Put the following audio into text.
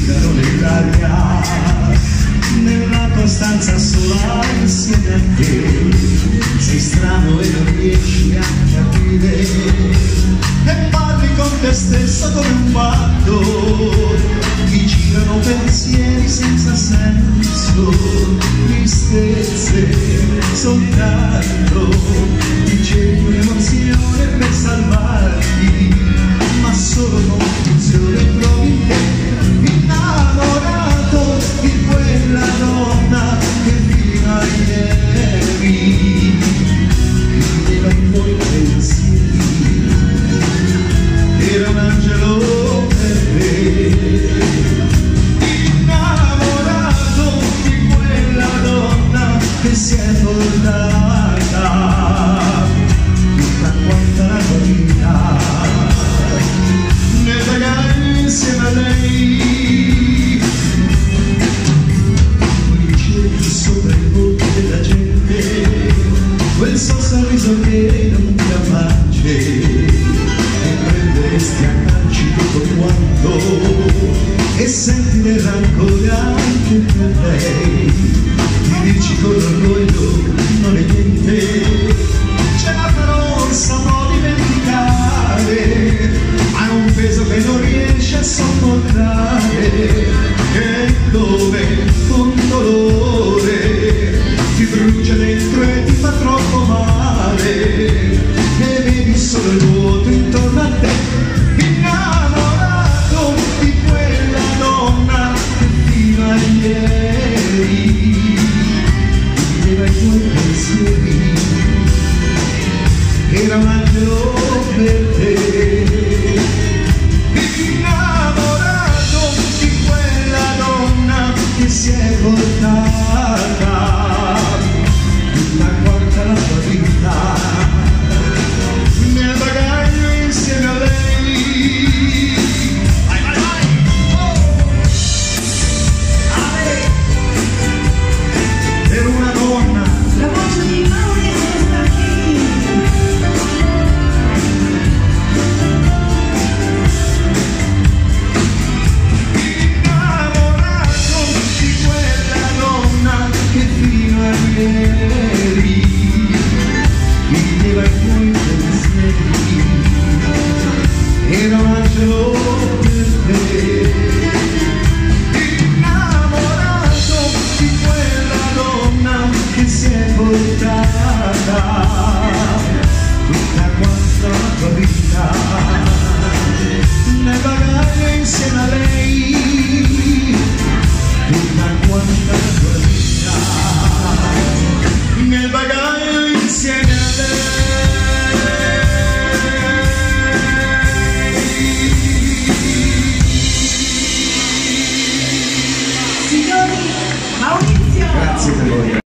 respirano nell'aria, nella stanza sola insieme a te. Sei strano e non riesci a capire, e parli con te stesso come un matto. Ti girano pensieri senza senso, tristezze soltanto. Che si è portata tutta quanta la vita nel vagare insieme a lei ricerchi sopra i volti della gente quel suo sorriso che non ti abbace e prenderesti a calci tutto quanto e senti del rancore anche per lei ti dici con orgoglio non è niente. C'è la non saprò dimenticare ha un peso che non riesce a sopportare era vita nel bagaglio insieme a lei tutta quanta la tua vita nel bagaglio insieme a lei Signori, Maurizio. grazie per voi